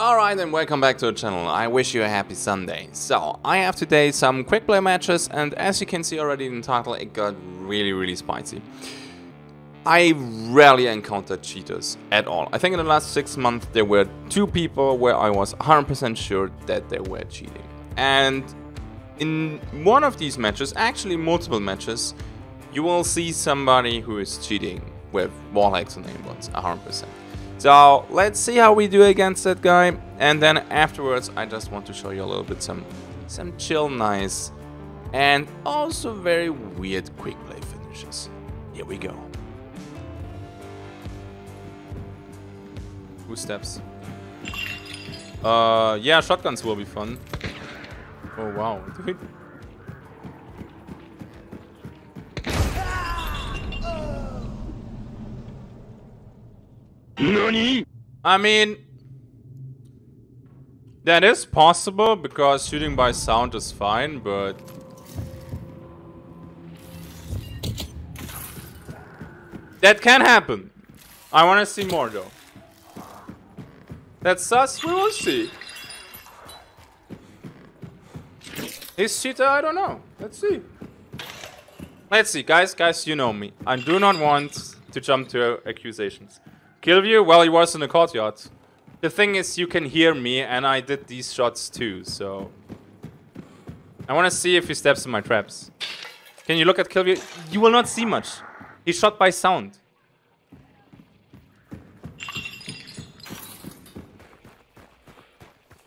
Alright and welcome back to the channel, I wish you a happy Sunday. So, I have today some quick play matches and as you can see already in the title it got really really spicy. I rarely encountered cheaters at all. I think in the last 6 months there were 2 people where I was 100% sure that they were cheating. And in one of these matches, actually multiple matches, you will see somebody who is cheating with wall hacks and aimbots 100%. So let's see how we do against that guy. And then afterwards, I just want to show you a little bit some, some chill, nice, and also very weird quick play finishes. Here we go. Who steps? Uh, yeah, shotguns will be fun. Oh wow, NANI? I mean, that is possible because shooting by sound is fine, but that can happen. I want to see more though. That's sus. We will see. Is cheater? I don't know. Let's see. Let's see, guys. Guys, you know me. I do not want to jump to accusations. Killview? Well, he was in the courtyard. The thing is, you can hear me, and I did these shots too, so... I want to see if he steps in my traps. Can you look at Killview? You will not see much. He's shot by sound.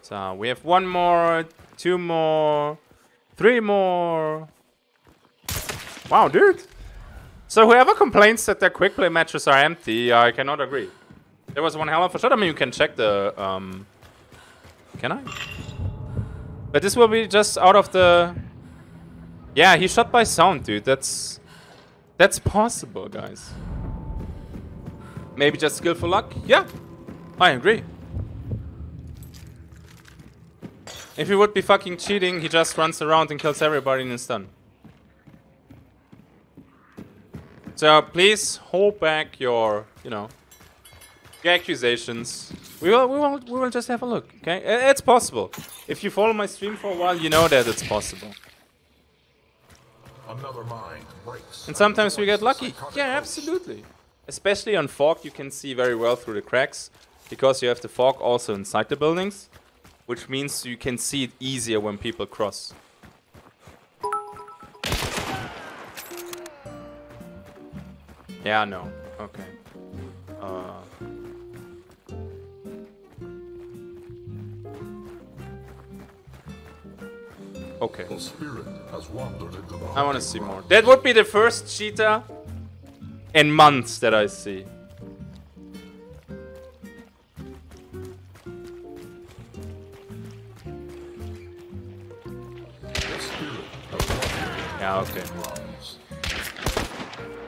So, we have one more, two more, three more. Wow, dude. So whoever complains that their quick play matches are empty, I cannot agree. There was one hell of a shot. I mean, you can check the... Um, can I? But this will be just out of the... Yeah, he shot by sound, dude. That's... That's possible, guys. Maybe just skillful luck? Yeah, I agree. If he would be fucking cheating, he just runs around and kills everybody in a stun. So please hold back your, you know, your accusations. We will, we will, we will just have a look. Okay, it's possible. If you follow my stream for a while, you know that it's possible. Another mind breaks. And sometimes we get lucky. Yeah, absolutely. Especially on fog, you can see very well through the cracks because you have the fog also inside the buildings, which means you can see it easier when people cross. Yeah, no. Okay. Uh. Okay. I want to see more. That would be the first cheetah in months that I see. Yeah, okay.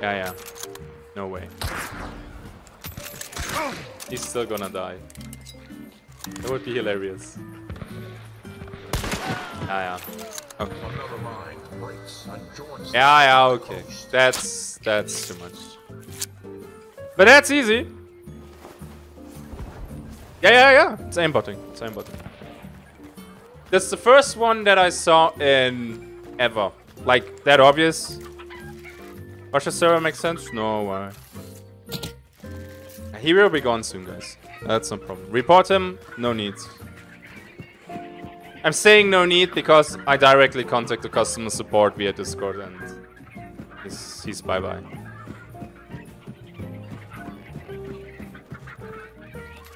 Yeah, yeah. No way. He's still gonna die. That would be hilarious. Yeah, yeah. Okay. Yeah, yeah, okay. That's that's too much. But that's easy. Yeah, yeah, yeah. It's aimbotting. It's aimbotting. That's the first one that I saw in ever. Like that obvious. Russia server makes sense? No way. He will be gone soon, guys. That's no problem. Report him? No need. I'm saying no need because I directly contact the customer support via Discord and he's, he's bye-bye.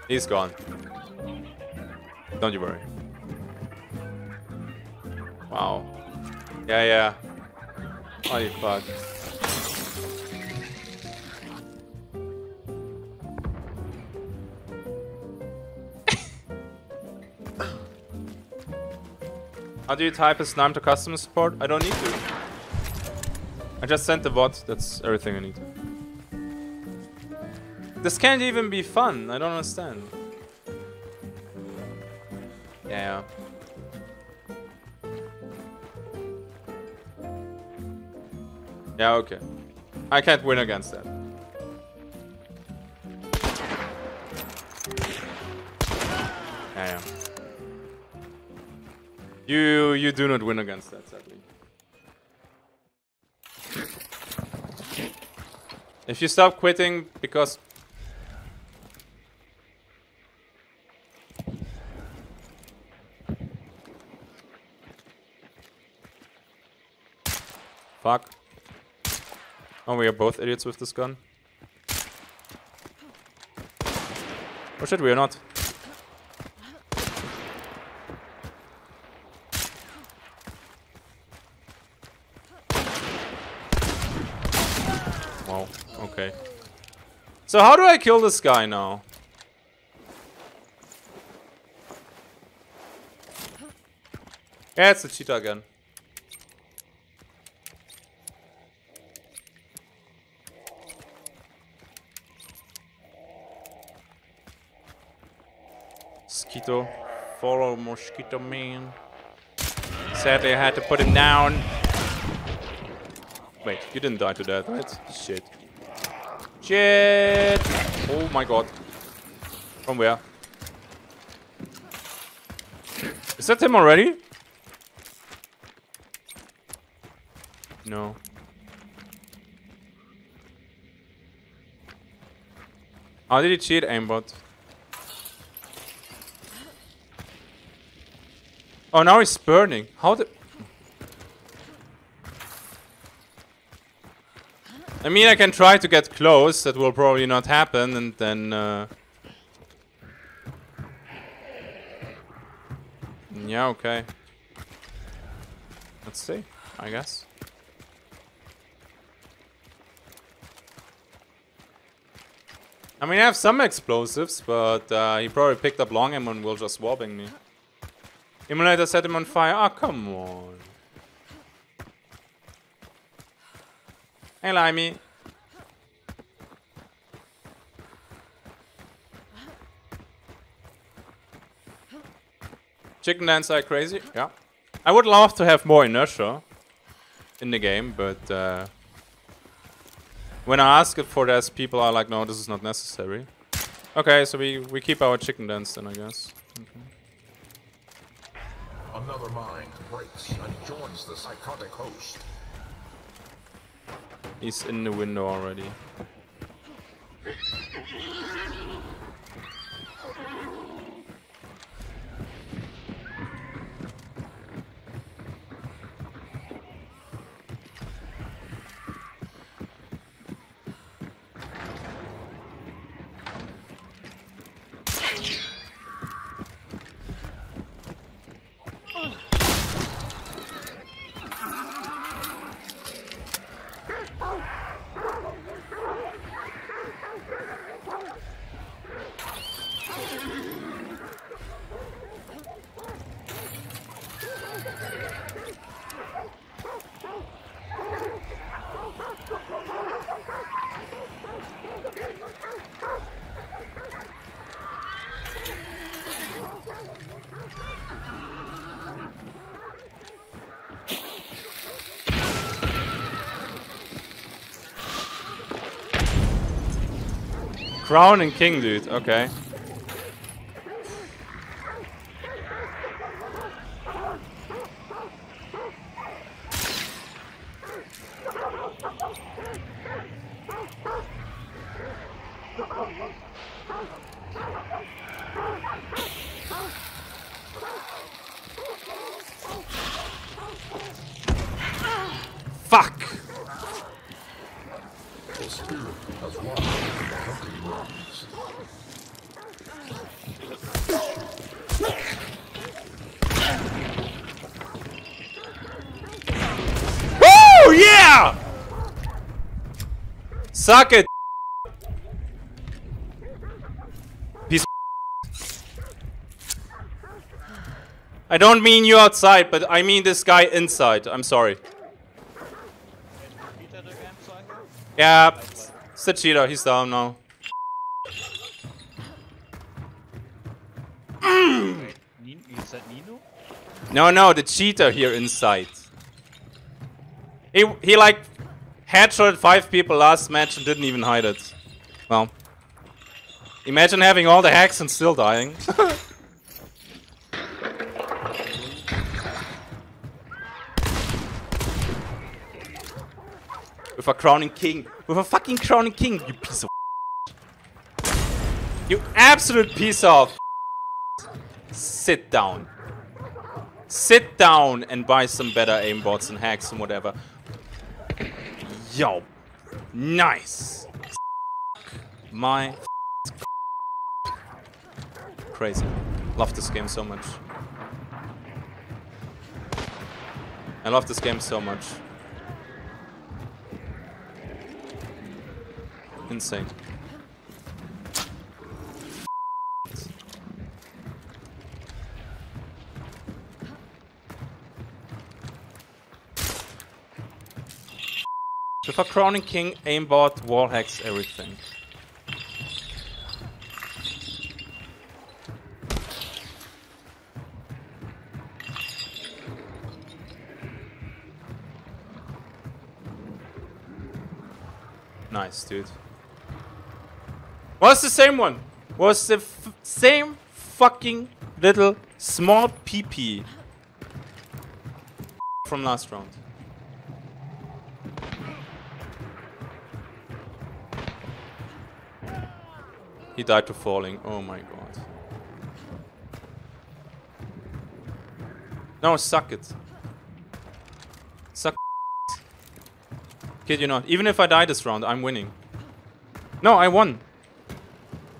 He's gone. Don't you worry. Wow. Yeah, yeah. Oh, Holy fuck. How do you type his name to customer support? I don't need to. I just sent the bot. That's everything I need. This can't even be fun. I don't understand. Yeah. Yeah, okay. I can't win against that. You you do not win against that, sadly. If you stop quitting because Fuck. Oh, we are both idiots with this gun. Or should we are not. Wow, okay. So how do I kill this guy now? Yeah, it's the cheetah again. Mosquito. Follow Mosquito Man. Sadly, I had to put him down. Wait, you didn't die to that, right? Shit. Shit! Oh my god. From where? Is that him already? No. How did he cheat aimbot? Oh, now he's burning. How the... I mean, I can try to get close. That will probably not happen, and then... Uh... Yeah, okay. Let's see, I guess. I mean, I have some explosives, but uh, he probably picked up long ammo and will just swapping me. Emulator set him on fire. Oh, come on. Hey, Limey. Chicken dance like crazy? Yeah. I would love to have more inertia in the game, but uh, when I ask it for this, people are like, no, this is not necessary. Okay, so we, we keep our chicken dance then, I guess. Okay. Another mind breaks and joins the psychotic host. He's in the window already. Crown and King, dude. Okay. Suck it! Piece I don't mean you outside, but I mean this guy inside. I'm sorry. Yeah, it's the cheater. He's down now. Mm. No, no, the cheater here inside. He, he like headshot five people last match and didn't even hide it. Well. Imagine having all the hacks and still dying. With a crowning king. With a fucking crowning king, you piece of You absolute piece of Sit down. Sit down and buy some better aimbots and hacks and whatever. Yo. Nice. My crazy. Love this game so much. I love this game so much. Insane. With a Crowning King, aimbot, wall hacks, everything. Nice, dude. Was the same one? Was the same fucking little small PP from last round? He died to falling. Oh my god. No, suck it. Suck it. Kid you not. Even if I die this round, I'm winning. No, I won.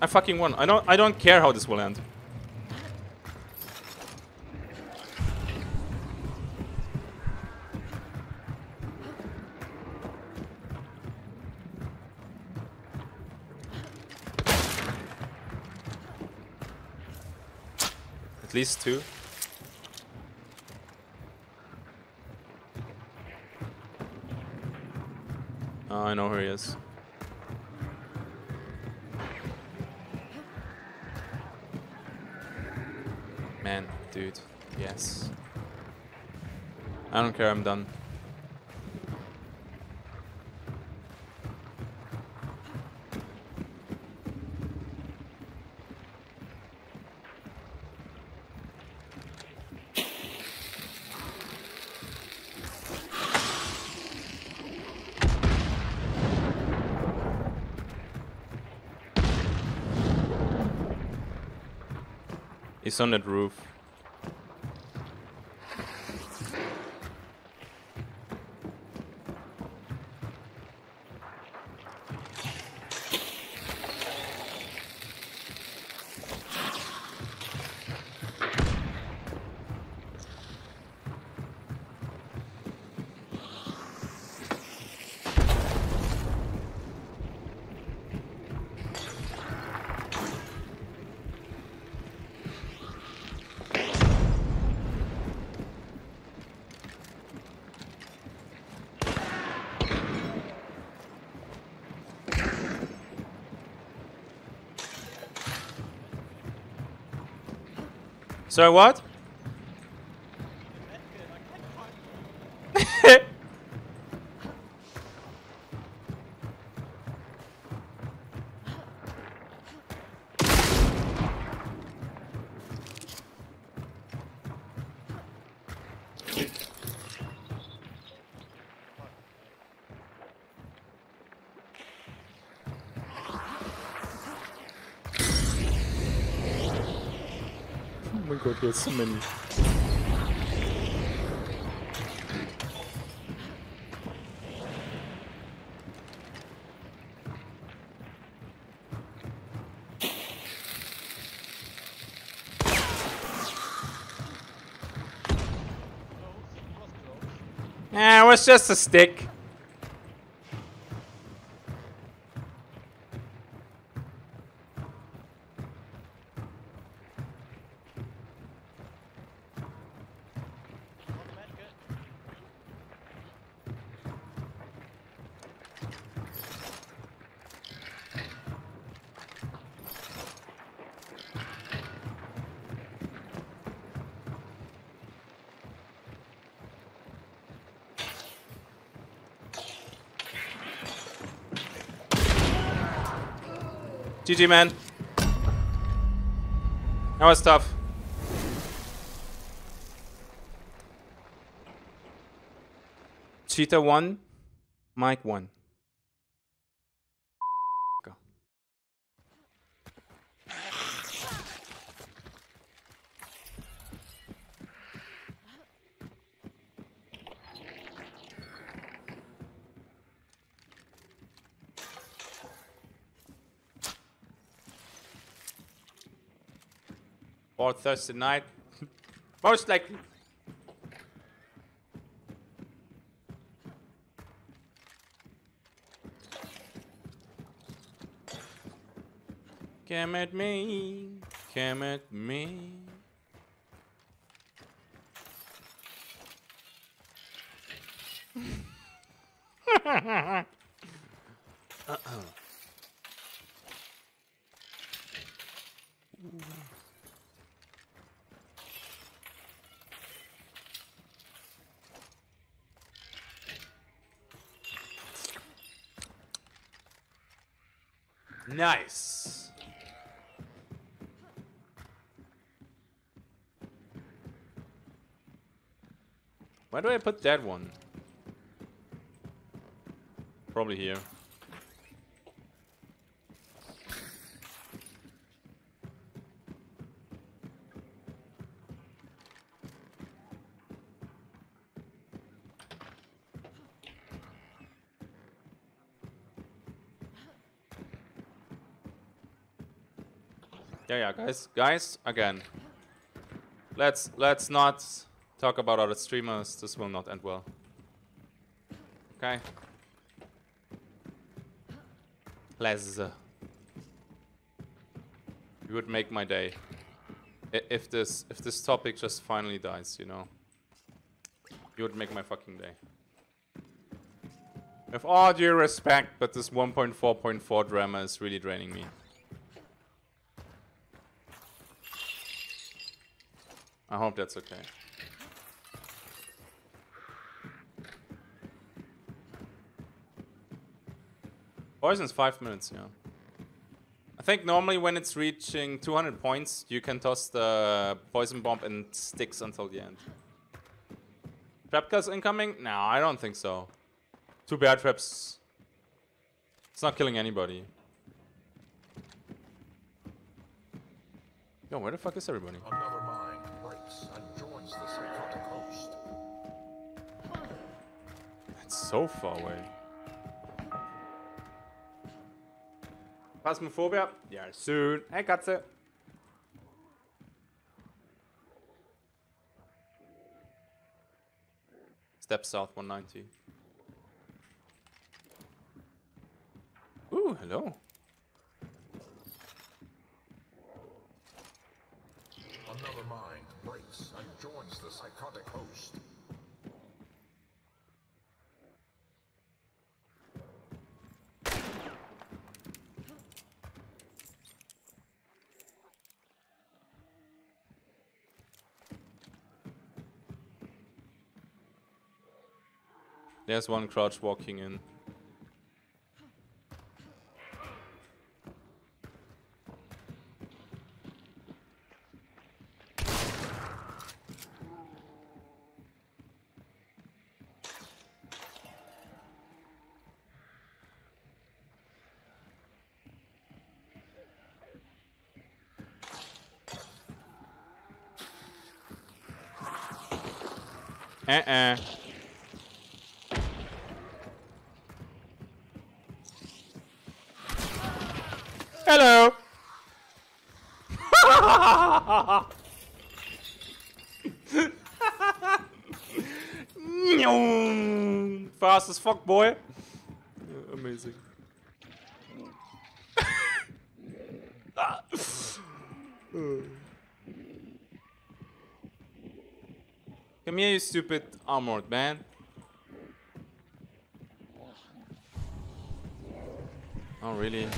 I fucking won. I don't I don't care how this will end. Least two. Oh, ah, I know who he is. Man, dude. Yes. I don't care, I'm done. He's on that roof. So what? Oh my god, there's so many. Yeah, it was just a stick. GG, man. That was tough. Cheetah 1, Mike 1. Thursday night. Most likely. Come at me, come at me. Nice. Where do I put that one? Probably here. Yeah, guys, guys, again. Let's let's not talk about other streamers. This will not end well. Okay. Les. You would make my day. If this if this topic just finally dies, you know. You would make my fucking day. With all due respect, but this 1.4.4 drama is really draining me. I hope that's okay. Poison's five minutes, yeah. I think normally when it's reaching 200 points, you can toss the poison bomb and sticks until the end. Trapcast incoming? No, I don't think so. Two bad traps. It's not killing anybody. Yo, where the fuck is everybody? It's so far away. Phasmophobia? Yeah, soon. Hey, Katze. Step south 190. Ooh, hello. Another mind breaks and joins the psychotic host. There's one crouch walking in. Uh-uh. Hello. Fast as fuck, boy. Amazing. Come here, you stupid armored man. Oh, really?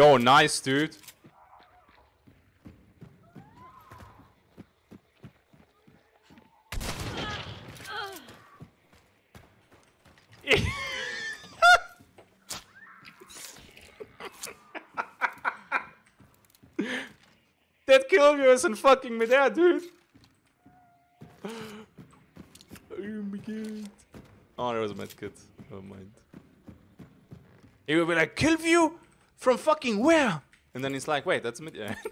Yo, nice, dude. that kill you isn't fucking me there, dude. Oh my god. Oh, there was a medkit. Never mind. He will be like, kill you from fucking where? And then he's like, wait, that's mid. Yeah.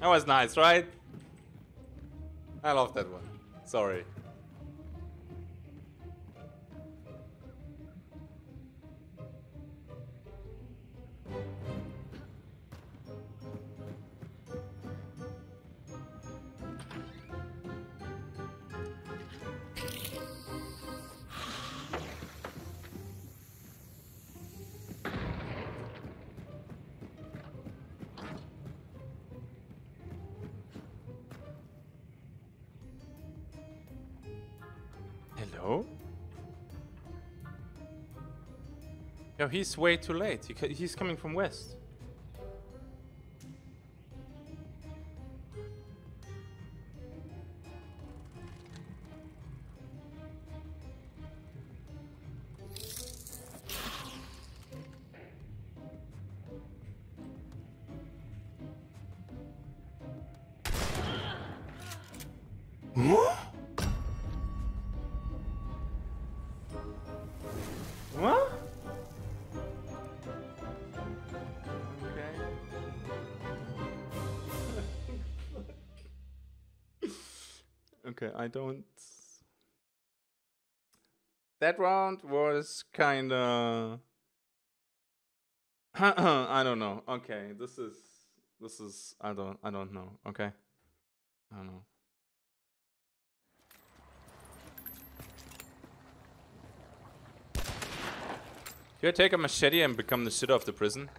That was nice, right? I love that one. Sorry. Yo, he's way too late. He, he's coming from west. Okay, I don't. That round was kinda. I don't know. Okay, this is this is I don't I don't know. Okay, I don't know. I take a machete and become the shit of the prison?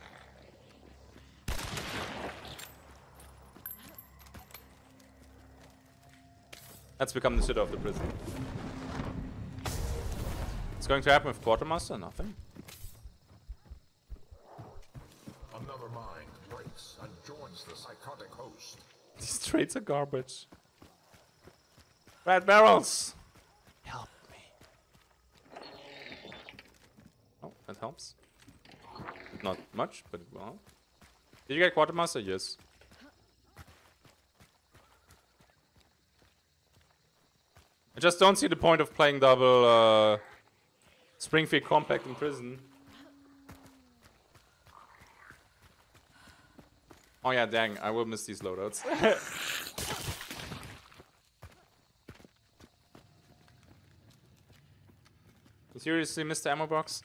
Let's become the shit of the prison. What's going to happen with Quartermaster? Nothing. Another mind breaks and joins the psychotic host. These trades are garbage. Red barrels! Help me. Oh, that helps. Not much, but it will help. Did you get Quartermaster? Yes. Just don't see the point of playing double uh, Springfield Compact in prison. Oh yeah, dang, I will miss these loadouts. Seriously, Mr. Ammo Box?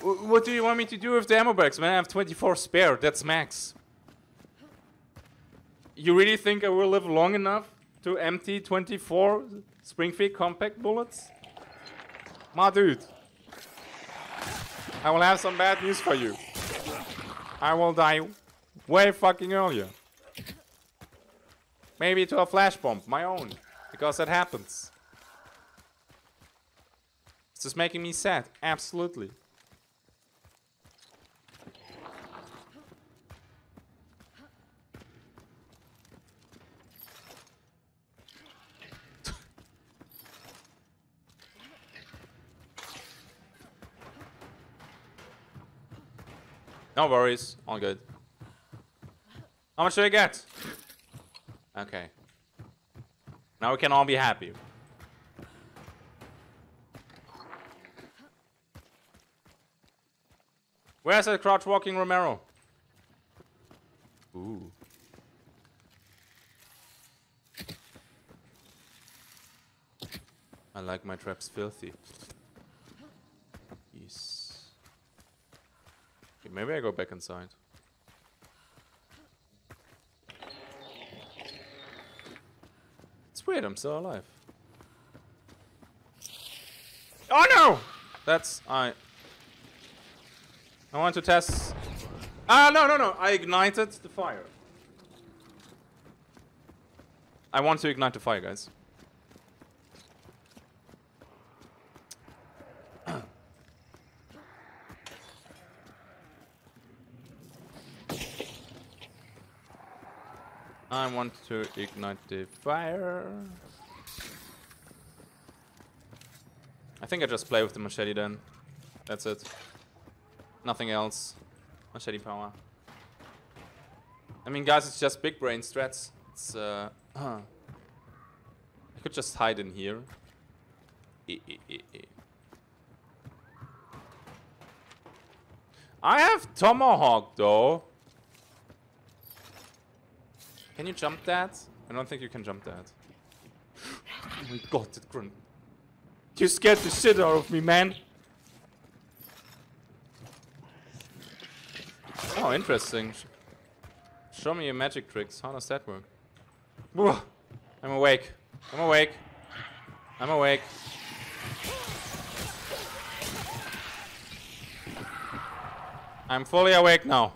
Wh- What do you want me to do with the ammo box, man? I have 24 spare, that's max. You really think I will live long enough to empty 24 Springfield compact bullets? My dude. I will have some bad news for you. I will die way fucking earlier. Maybe to a flash bomb, my own. Because that happens. This Is making me sad? Absolutely. No worries, all good. How much do I get? Okay. Now we can all be happy. Where's that crouch walking Romero? Ooh. I like my traps filthy. Yes. Okay, maybe I go back inside. It's weird, I'm still alive. Oh no! That's I I want to test Ah no no no I ignited the fire. I want to ignite the fire guys. I want to ignite the fire. I think I just play with the machete then. That's it. Nothing else. Machete power. I mean, guys, it's just big brain strats. It's, uh... I could just hide in here. I have Tomahawk, though. Can you jump that? I don't think you can jump that. oh my god, that grunt. You scared the shit out of me, man. Oh, interesting. Show me your magic tricks. How does that work? I'm awake. I'm awake. I'm awake. I'm fully awake now.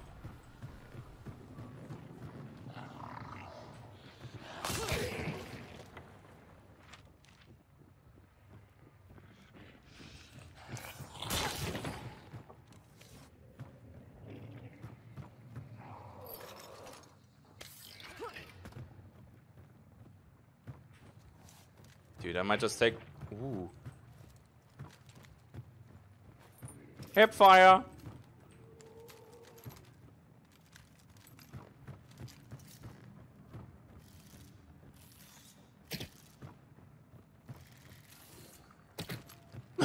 Might just take... Ooh. Hip fire!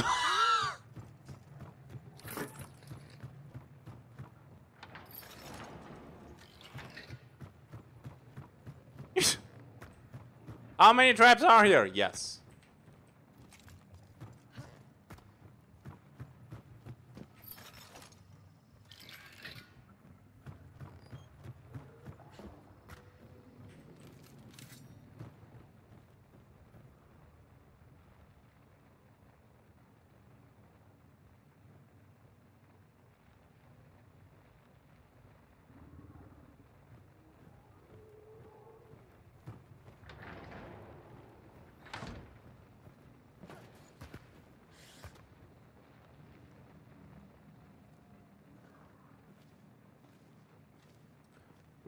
How many traps are here? Yes.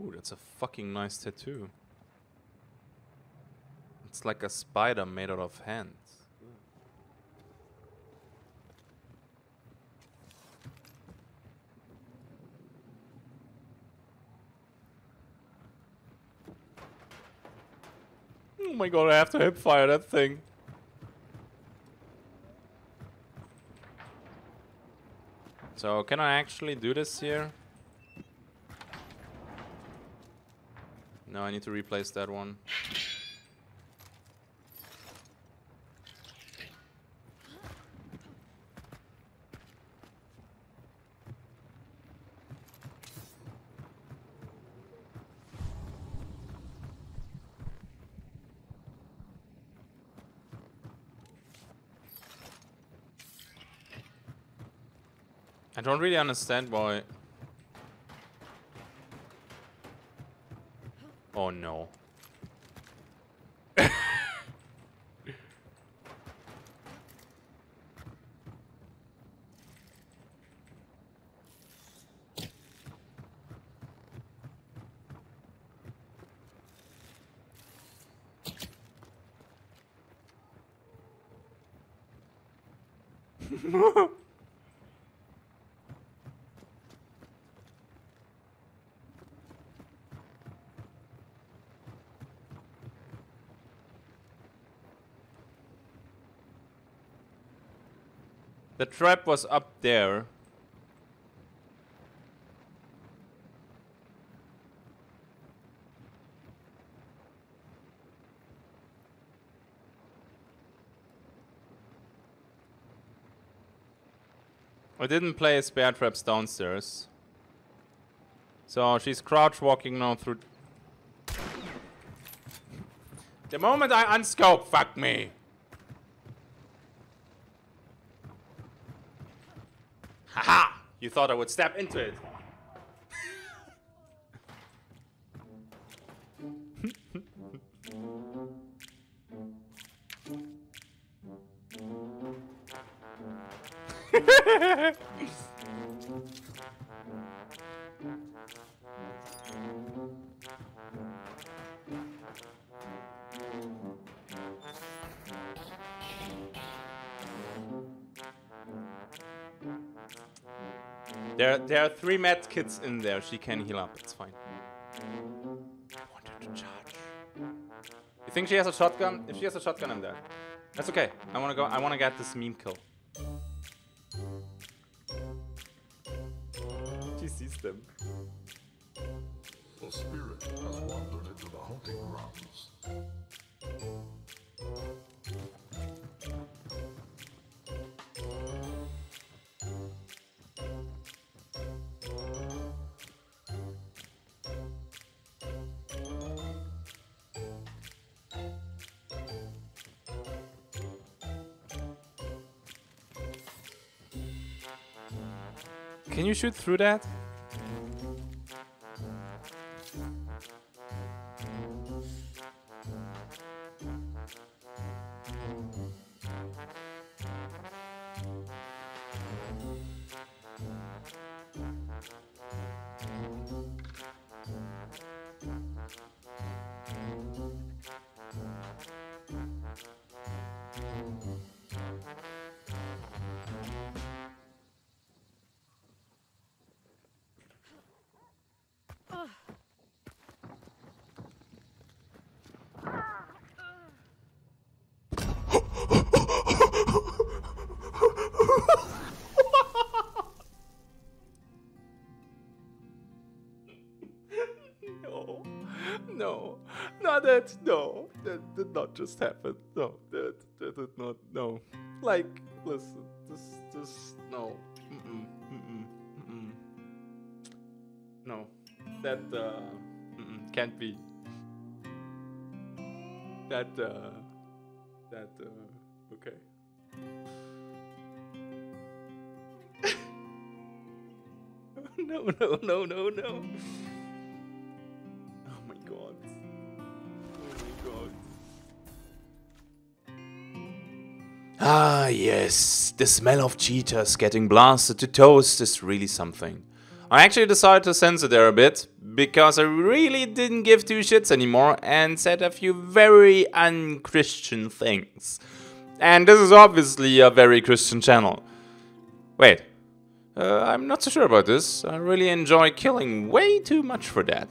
Ooh, that's a fucking nice tattoo. It's like a spider made out of hands. Oh my god, I have to hip fire that thing. So, can I actually do this here? No, I need to replace that one. I don't really understand why Oh no. The trap was up there. I didn't play spare traps downstairs. So she's crouch walking now through... The moment I unscope, fuck me! You thought I would step into it. There, there are three med kits in there. She can heal up. It's fine. I want her to charge. You think she has a shotgun? If she has a shotgun, I'm there. That's okay. I want to go. I want to get this meme kill. She sees them. The spirit has wandered into the hunting grounds. Shoot through that? That. No, that did not just happen. No, that that did not. No, like, listen, this, this, no, mm-mm, mm-mm, mm-mm. no, that uh, mm-mm, can't be. That uh, that uh, okay. no, no, no, no, no. Oh my god. Ah, yes. The smell of cheetahs getting blasted to toast is really something. I actually decided to censor there a bit, because I really didn't give two shits anymore and said a few very unchristian things. And this is obviously a very Christian channel. Wait, uh, I'm not so sure about this. I really enjoy killing way too much for that.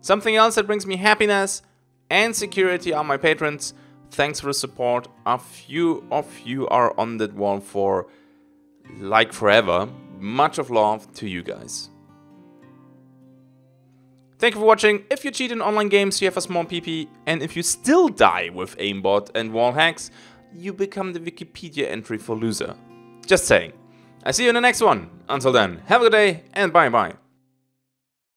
Something else that brings me happiness and security are my patrons. Thanks for the support. A few of you are on that wall for like forever. Much of love to you guys. Thank you for watching. If you cheat in online games, you have a small PP, and if you still die with aimbot and wall hacks, you become the Wikipedia entry for loser. Just saying. I see you in the next one. Until then, have a good day and bye bye.